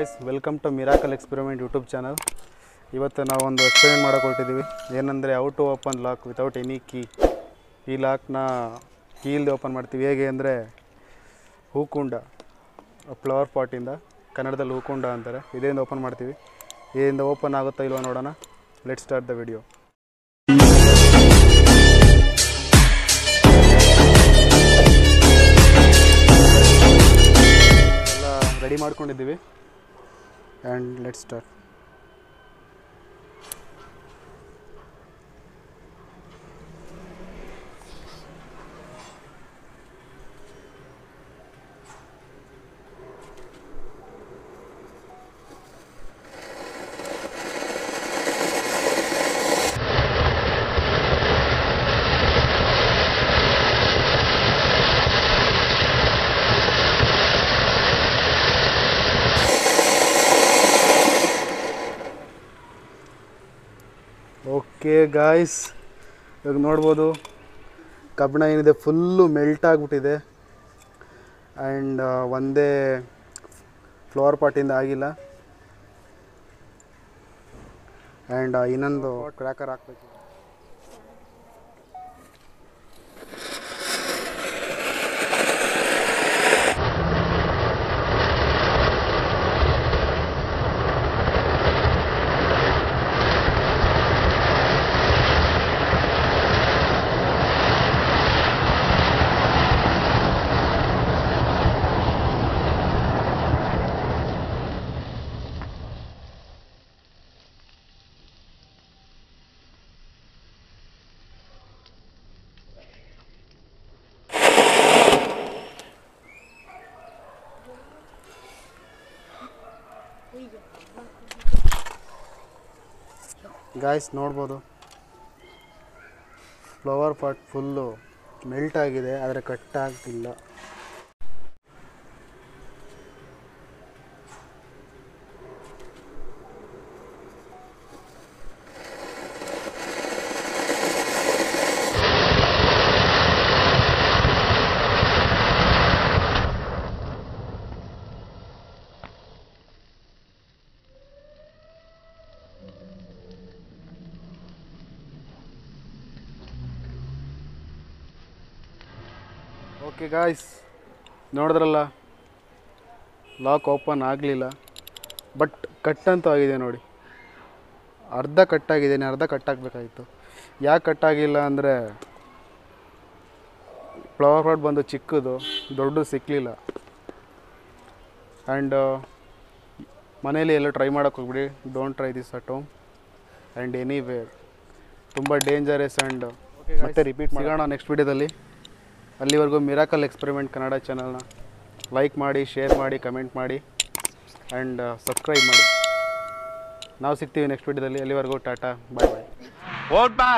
Guys welcome to miracle experiment YouTube channel ಇವತ್ತು ನಾವು ಒಂದು ಎಕ್ಸ್ಪೆರಿಮೆಂಟ್ ಮಾಡೋಕೆ ಹೊರಟಿದ್ದೀವಿ ಏನಂದರೆ out to open lock without any key ಈ ಲಾಕ್ನ ಕೀ ಇಲ್ಲದೆ ಓಪನ್ ಮಾಡ್ತೀವಿ. ಹೇಗೆ ಅಂದರೆ ಹೂಕುಂಡ ಫ್ಲವರ್ ಪಾಟಿಂದ ಕನ್ನಡದಲ್ಲಿ ಹೂಕುಂಡ ಅಂತಾರೆ. ಇದರಿಂದ ಓಪನ್ ಮಾಡ್ತೀವಿ. ಇದರಿಂದ ಓಪನ್ ಆಗುತ್ತಾ ಇಲ್ವಾ ನೋಡೋಣ. Let start the video ready ಮಾಡ್ಕೊಂಡಿದ್ದೀವಿ. And let start okay guys ಇವಾಗ ನೋಡ್ಬೋದು, ಕಬ್ಬಿಣ ಏನಿದೆ ಫುಲ್ಲು ಮೆಲ್ಟ್ ಆಗಿಬಿಟ್ಟಿದೆ. ಆ್ಯಂಡ್ ಒಂದೇ ಫ್ಲೋರ್ ಪಾಟಿಂದ ಆಗಿಲ್ಲ. ಆ್ಯಂಡ್ ಇನ್ನೊಂದು ಕ್ರ್ಯಾಕರ್ ಹಾಕ್ಬೇಕು. ಗಾಯ್ಸ್ ನೋಡ್ಬೋದು. ಫ್ಲವರ್ ಪಾಟ್ ಫುಲ್ಲು ಮೆಲ್ಟ್ ಆಗಿದೆ ಆದರೆ ಕಟ್ ಆಗ್ತಿಲ್ಲ. ಓಕೆ ಗಾಯ್ಸ್ ನೋಡಿದ್ರಲ್ಲ? ಲಾಕ್ ಓಪನ್ ಆಗಲಿಲ್ಲ. ಬಟ್ ಕಟ್ ಅಂತೂ ಆಗಿದೆ ನೋಡಿ. ಅರ್ಧ ಕಟ್ಟಾಗಿದ್ದೇನೆ ಅರ್ಧ ಕಟ್ಟಾಗಬೇಕಾಗಿತ್ತು ಯಾಕೆ ಕಟ್ಟಾಗಿಲ್ಲ ಅಂದರೆ ಫ್ಲವರ್ ಪಾಟ್ ಬಂದು ಚಿಕ್ಕದು ದೊಡ್ಡದು ಸಿಕ್ಕಲಿಲ್ಲ ಆ್ಯಂಡ್ ಮನೇಲಿ ಎಲ್ಲ ಟ್ರೈ ಮಾಡೋಕೆ ಹೋಗ್ಬಿಡಿ. Don't try this at home and anywhere ತುಂಬ ಡೇಂಜರಸ್ ಆ್ಯಂಡ್ ಮತ್ತೆ ರಿಪೀಟ್ ಮಾಡೋಣ ನೆಕ್ಸ್ಟ್ ವಿಡಿಯೋದಲ್ಲಿ ಅಲ್ಲಿವರೆಗೂ ಮಿರಾಕಲ್ ಎಕ್ಸ್ಪೆರಿಮೆಂಟ್ ಕನ್ನಡ ಚಾನಲ್ನ ಲೈಕ್ ಮಾಡಿ, ಶೇರ್ ಮಾಡಿ, ಕಮೆಂಟ್ ಮಾಡಿ ಆ್ಯಂಡ್ ಸಬ್ಸ್ಕ್ರೈಬ್ ಮಾಡಿ. ನಾವು ಸಿಗ್ತೀವಿ ನೆಕ್ಸ್ಟ್ ವಿಡಿಯೋದಲ್ಲಿ ಅಲ್ಲಿವರೆಗೂ ಟಾಟಾ ಬಾಯ್ ಬಾಯ್ ಓಟ್ ಬಾ